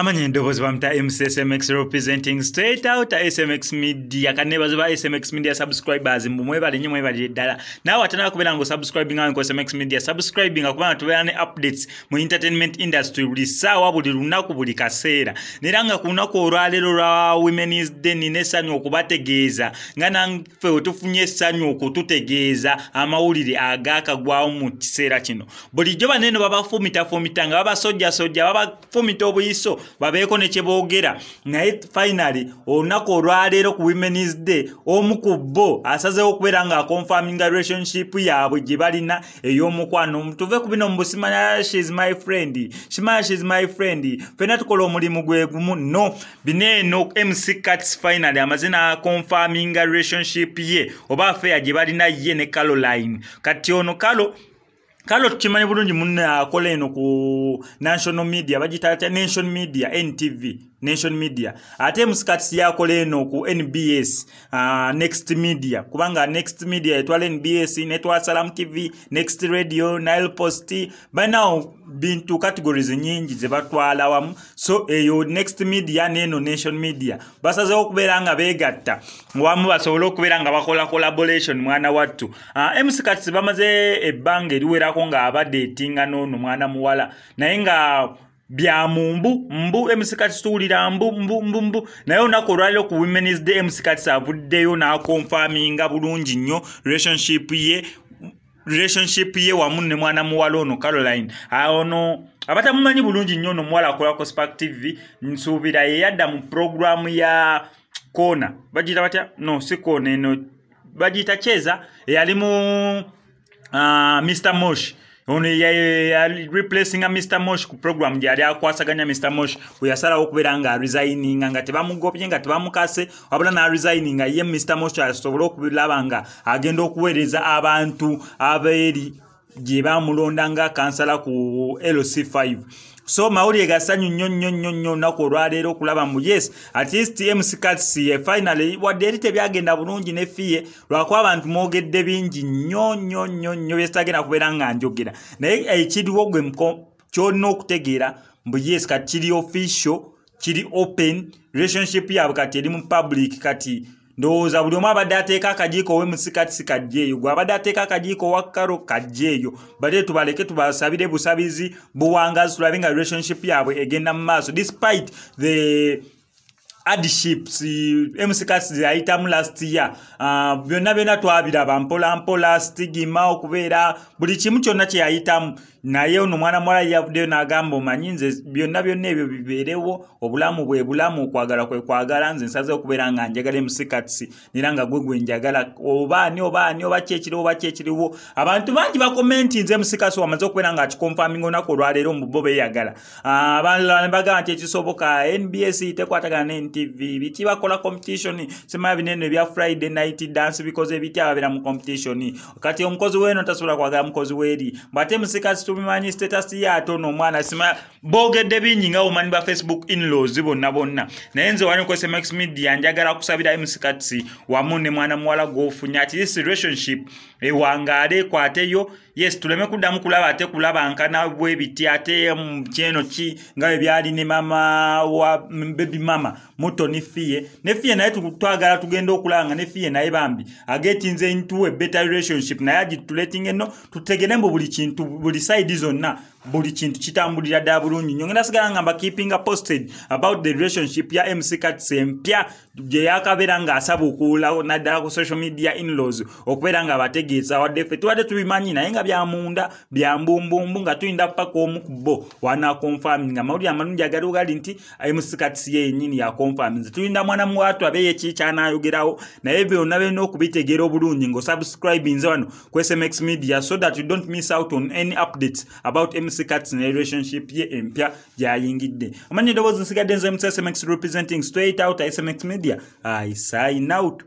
amanya endoboozi bamuta mcsmx representing straight out smx media. Kanebazo ba smx media subscribers mbu mwebale nnyo mwebalire ddala naawe atanaba kubeera nga osubscribinga ku smx media subscribinga kubanga tubeera ne updates mu entertainment industry buli ssaawa buli lunaku buli kaseera. Neera nga ku lunaku olwaleero lwa womenis day nina essanyu okubategeeza nga naffe wetufunye essanyu okututegeeza amawulire agaakagwawo mu kiseera kino. Bulijjo baneeno babafumitafumitanga babasojjasojja babafumita obuyiso babeeko ne kyeboogera naye finally olunaku olwaleero ku womenis day omu ku bo asazeewo okubeera nga aconfaminga relationship yaabwe gye balina ey'omukwano. Tuve ku bino mu busimanya shes my friend. Shimanya shes my friend fena tukola omulimu gwe gumu. No bino eno mc cats finally amazina aconfaminga relationship ye oba afeya gye balina ye ne caroline. Kati ono kalo kalo tukimanyi bulungi munne akola eno ku national media bagita atya nation media ntv nation media. Ate musikatisi yakola eno ku nbs uh, next media. Kubanga next media etwala nbs netwala salam tv next radio nile post balinawo bintu categories nyingi zebatwala wamu. So eyo next media neno nation media. Basazeho okubeera nga begatta wamu basobole okubeera nga bakola collaboration mwana wattu. Uh, msikatisi bamaze ebbanga eriwerako nga abadde etinga noono mwana muwala. Naye nga byamumbu mbu mckats tuwulira mbu mbu mbu mbu. Naye olunaku olwaliro ku womenis day mckats avuddeyo n'akonfaminga bulungi nnyo relationship ye relationship ye wamu ne mwana muwala ono caroline. Ono abatamumanyi bulungi nnyo ono omuwala akolako spark tv nsuubira yeyadda mu programu ya kona bagiyita batya? No si kona eno. Bagiyita kyeza eyali mu uh, mr mosh ono replacinga mr mosh ku program gyali akwasaganya mr mosh weyasalawo okubeera nga resigninga nga tebamugopye nga tebamukase wabula naresigninga ye mr mosh asobole okulaba nga agenda okuweereza abantu abeeri gye bamulonda nga kansala ku lc5 so mawulire gasanyu nnyo nnyo nnyo nnyo olunaku olwaleero okulaba mu yes at least mccats ye finally wadde eri tebyagenda bulungi ne fiye lwakuba abantu mwogedde bingi nnyo nnyo nnyo nnyo byesitagenda kubeera nga njogera. Naye ekiriwo gwe kyolina okutegeera mbu yes kati kiri official kiri open relationship yaabwe kati eri mu public kati ndowooza buli omu abadde ateeka akajiiko owemusikatisi kajja eyo gwe abadde ateeka akajiiko owakkalo kajja eyo bate tubaleke tubasabire busabizi buwangazi tulabe nga relationship yaabwe egenda mu maaso despite the adships mckats zeyayitamu last year. Uh, byonna byonna twabiraba mpola mpola stigima okubeera buli kimu kyonna kyeyayitamu naye ono mwana muwala yavuddeyo n'agamba omanyi nze byonna byonna ebyo bibeerewo obulamu bwe bulamu okwagala kwe kwagala nze nsaze okubeera nga njagala mckats nera nga gwe gwe njagala. Oba ani oba kyekiriwo oba kyekiriwo abantu bangi bakomenti nze mckats wamaze okubeera nga akikonfaminga olunaku olwaleero mu bo beeyagala. Abalala ne bagamba nti ekisoboka nbs tekwatagana ne ntv biki bakola competition simanya binene ebya friday night dance bikoze ebiti ababeera mu competition. Kati omukozi weeno tasobola kwagala mukozi weeri bwate msikasi tubimanyi status ye atono omwana simanya boogedde bingi nga bumanyi ba facebook inlaws bonna bonna. Naye nze wani ku smx media njagala kusabira msikats wamu ne mwana muwala gwofunye ati this relationship ewangaale ekwateyo yes tuleme kuddamu kulaba ate kulaba nkana bwebiti ate kyeno ki nga bwe byali ne mama wa baby mama muto ne fiye ne fiye naye twagala tugenda okulaba nga ne fiye naye bambi. Agetinze into a better relationship naye agituleting eno tutegere mbu buli kintu buli side zonna buli kintu kitambulira ddala bulungi. Nnyo ngenda sigala nga mbakeepinga posted about the relationship ya mc cats empya gye yakabeera ng'asaba okuwulawo naddala ku social media inlaws okubeera nga abategeeza wadde ffe. Tubadde tubimanyi naye nga byamunda byambumbumbu nga tulinda paka omu ku bo wanakonfami nga mawulire amalungi agali gali nti mc cats ye yennyini yakonfami nze tulinda mwana muwatu abeeyo eki kyanayogerawo naye byonna byonna okubitegeera obulungi ng'osubscribinze wano ku smx media so that you don't miss out on any updates about mc cats ne relationship ye empya gyayingidde. Omanyi eddoboozi nsigadde nze mc smx representing straight out smx media? I sign out